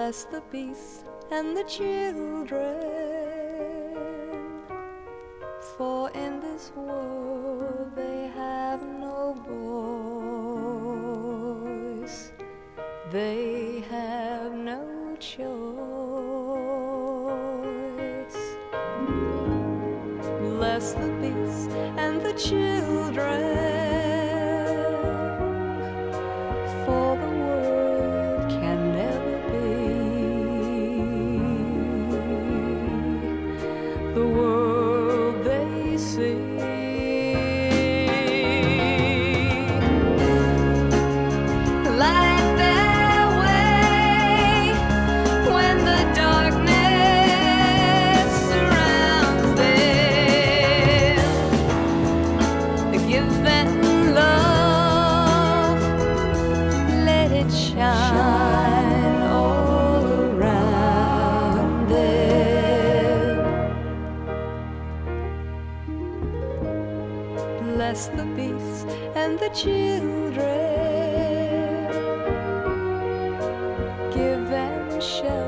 Bless the beasts and the children, for in this world they have no voice, they have no choice. Bless the beasts and the children. Them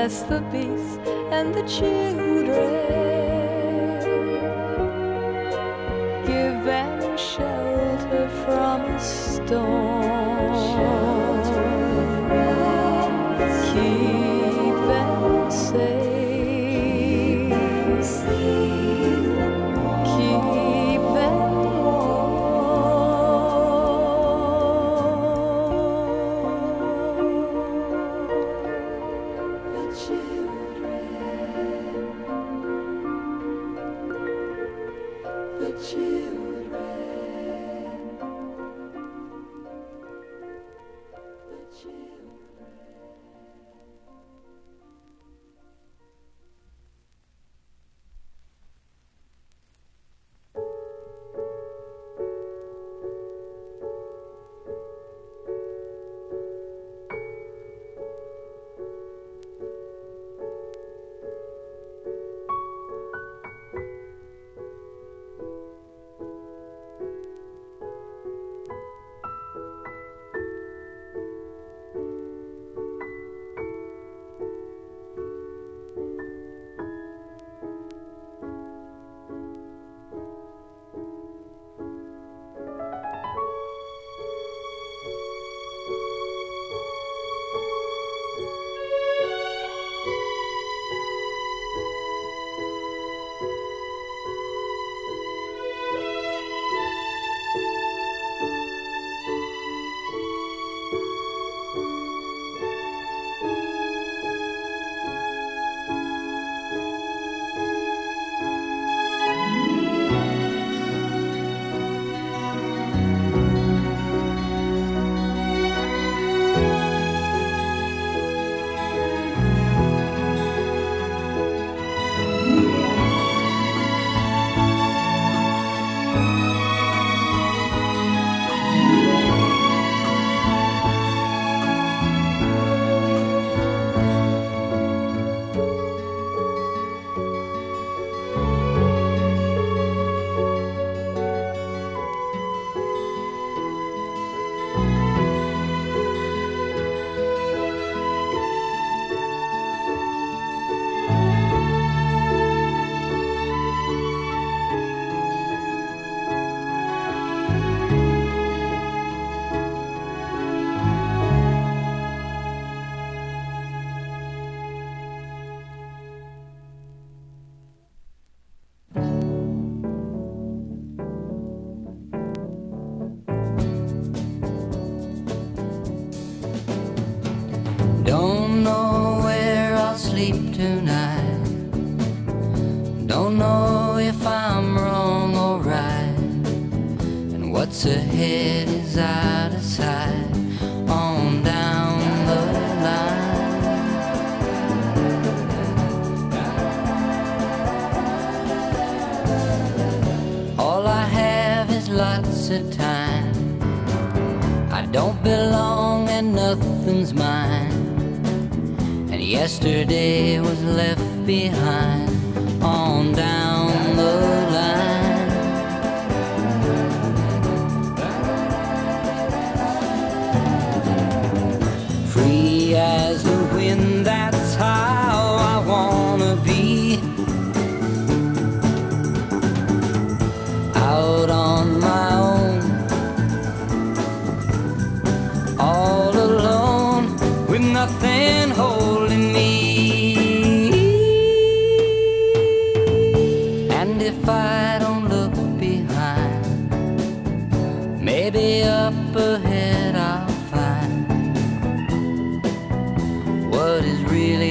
Bless the beasts and the children. Give them shelter from a storm. The what's ahead is out of sight. On down the line. All I have is lots of time. I don't belong and nothing's mine. And yesterday was left behind. On down. really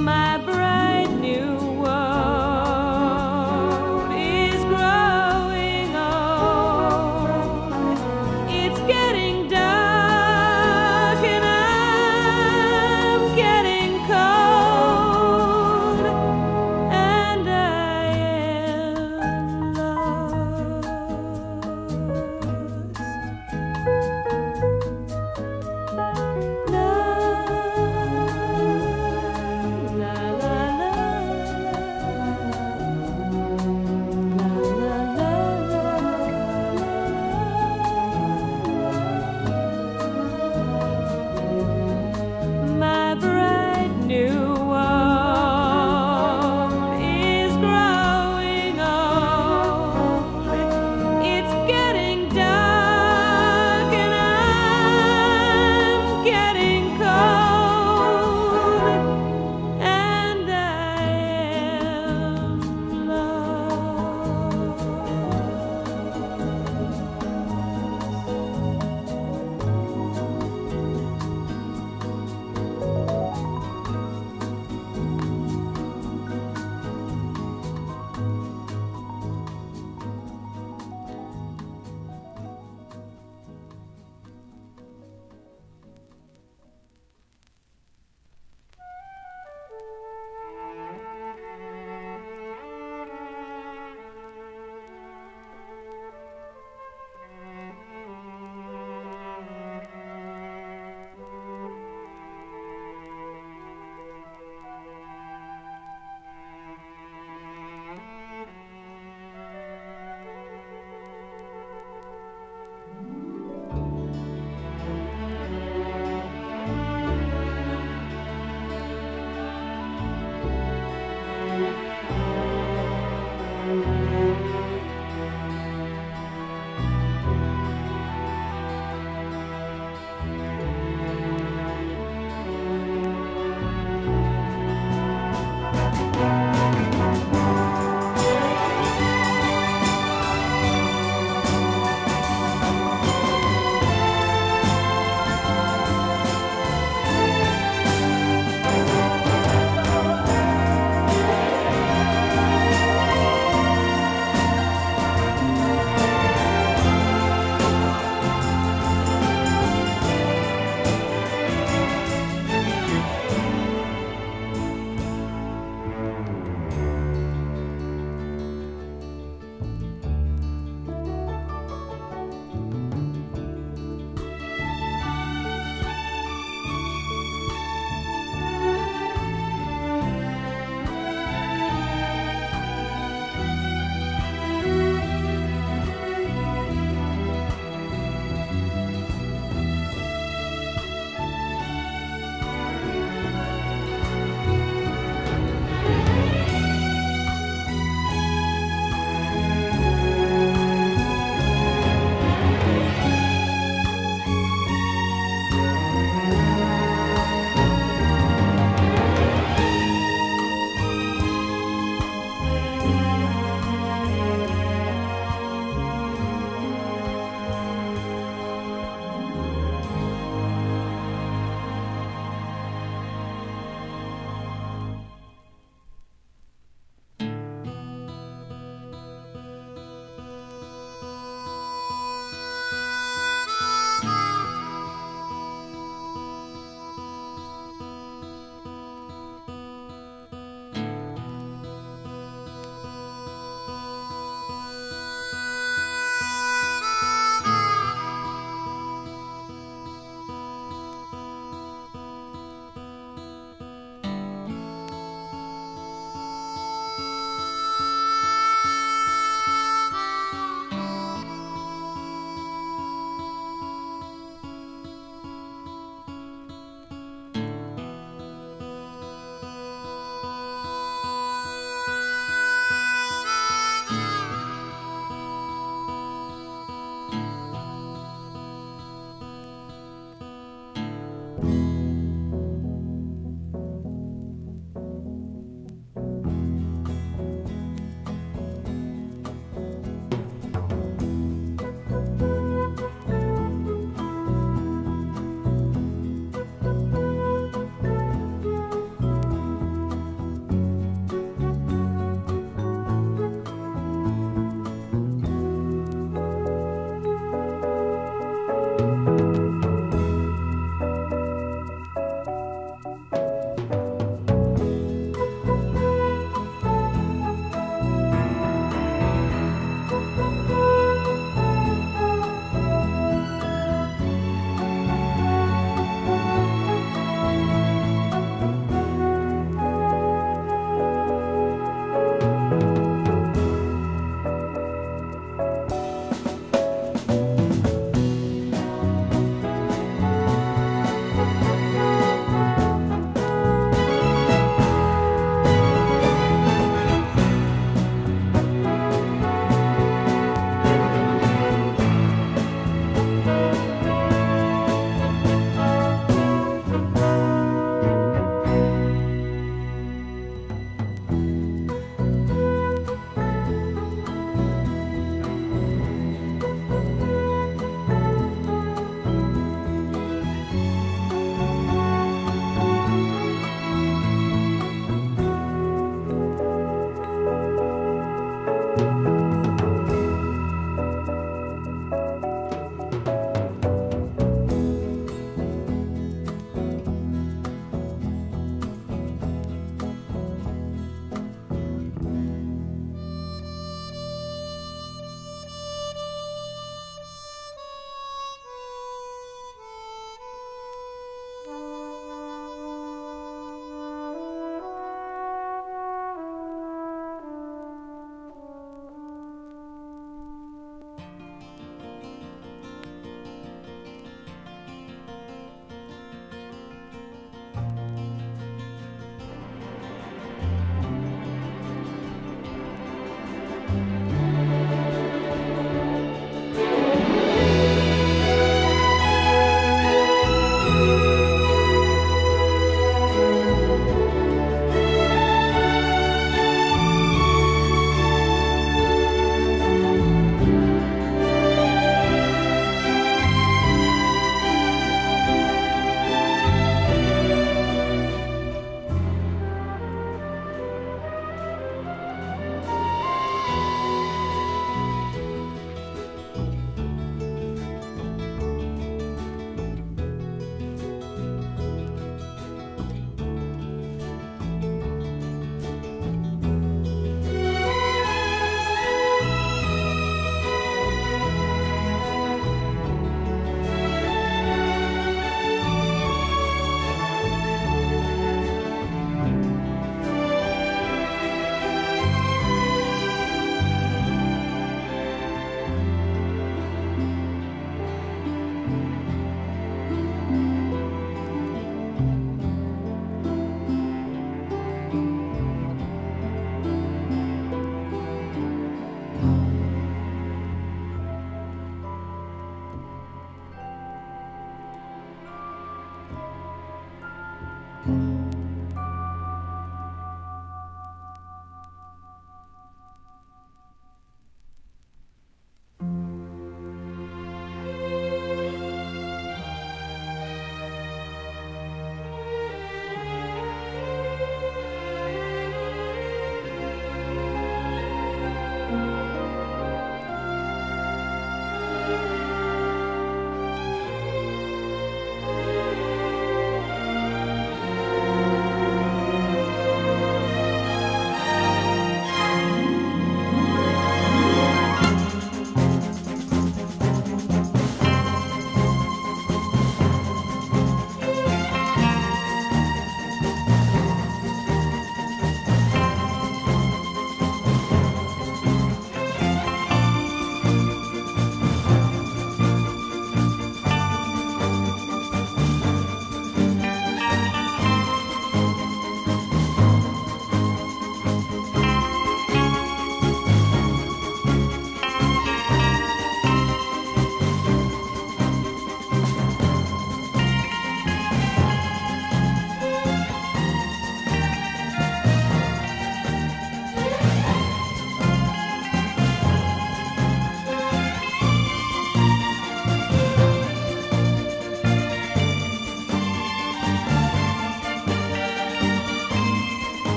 my bride new